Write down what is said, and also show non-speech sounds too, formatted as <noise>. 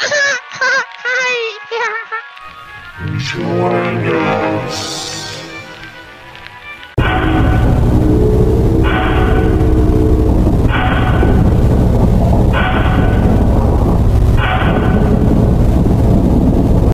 <laughs> <laughs> Join us.